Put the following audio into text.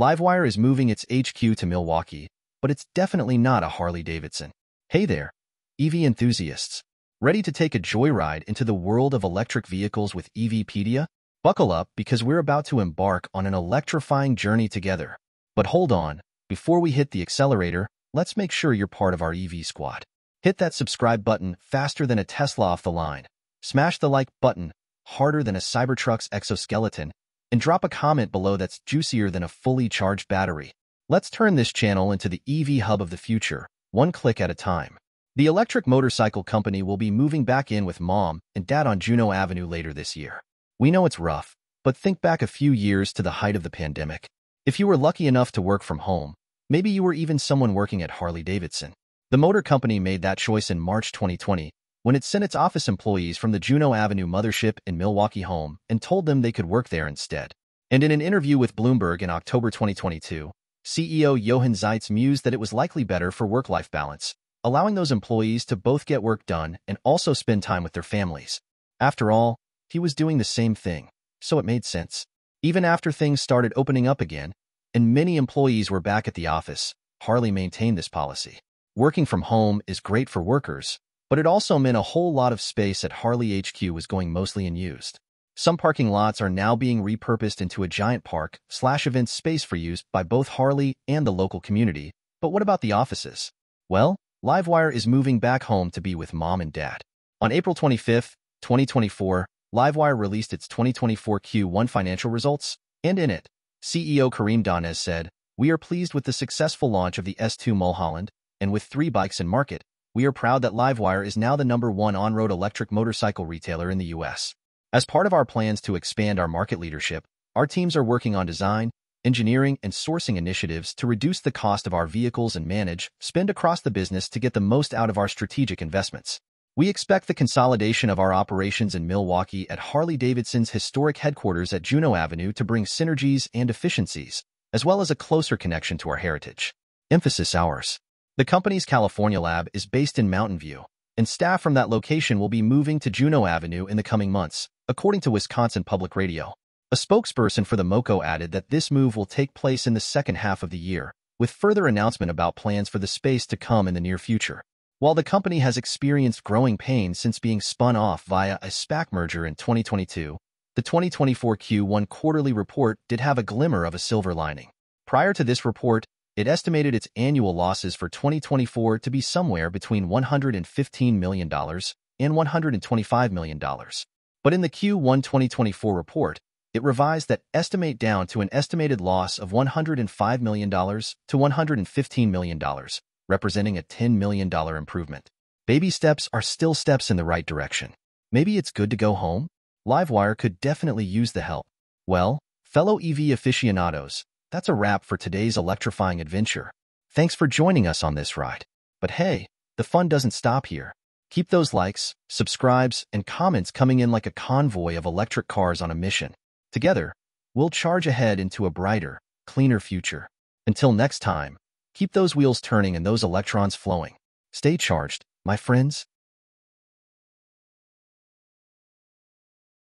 Livewire is moving its HQ to Milwaukee, but it's definitely not a Harley-Davidson. Hey there, EV enthusiasts. Ready to take a joyride into the world of electric vehicles with EVpedia? Buckle up because we're about to embark on an electrifying journey together. But hold on, before we hit the accelerator, let's make sure you're part of our EV squad. Hit that subscribe button faster than a Tesla off the line. Smash the like button harder than a Cybertruck's exoskeleton, and drop a comment below that's juicier than a fully charged battery. Let's turn this channel into the EV hub of the future, one click at a time. The electric motorcycle company will be moving back in with mom and dad on Juneau Avenue later this year. We know it's rough, but think back a few years to the height of the pandemic. If you were lucky enough to work from home, maybe you were even someone working at Harley-Davidson. The motor company made that choice in March 2020 when it sent its office employees from the Juneau Avenue mothership in Milwaukee home and told them they could work there instead. And in an interview with Bloomberg in October 2022, CEO Jochen Zeitz mused that it was likely better for work-life balance, allowing those employees to both get work done and also spend time with their families. After all, he was doing the same thing, so it made sense. Even after things started opening up again, and many employees were back at the office, Harley maintained this policy. Working from home is great for workers, but it also meant a whole lot of space at Harley HQ was going mostly unused. Some parking lots are now being repurposed into a giant park slash event space for use by both Harley and the local community. But what about the offices? Well, Livewire is moving back home to be with mom and dad. On April 25, 2024, Livewire released its 2024 Q1 financial results, and in it, CEO Karim Donnez said, We are pleased with the successful launch of the S2 Mulholland, and with three bikes in market, we are proud that Livewire is now the number one on-road electric motorcycle retailer in the U.S. As part of our plans to expand our market leadership, our teams are working on design, engineering, and sourcing initiatives to reduce the cost of our vehicles and manage spend across the business to get the most out of our strategic investments. We expect the consolidation of our operations in Milwaukee at Harley-Davidson's historic headquarters at Juneau Avenue to bring synergies and efficiencies, as well as a closer connection to our heritage. Emphasis ours. The company's California lab is based in Mountain View, and staff from that location will be moving to Juneau Avenue in the coming months, according to Wisconsin Public Radio. A spokesperson for the MOCO added that this move will take place in the second half of the year, with further announcement about plans for the space to come in the near future. While the company has experienced growing pains since being spun off via a SPAC merger in 2022, the 2024 Q1 quarterly report did have a glimmer of a silver lining. Prior to this report, it estimated its annual losses for 2024 to be somewhere between $115 million and $125 million. But in the Q1 2024 report, it revised that estimate down to an estimated loss of $105 million to $115 million, representing a $10 million improvement. Baby steps are still steps in the right direction. Maybe it's good to go home? Livewire could definitely use the help. Well, fellow EV aficionados, that's a wrap for today's electrifying adventure. Thanks for joining us on this ride. But hey, the fun doesn't stop here. Keep those likes, subscribes, and comments coming in like a convoy of electric cars on a mission. Together, we'll charge ahead into a brighter, cleaner future. Until next time, keep those wheels turning and those electrons flowing. Stay charged, my friends.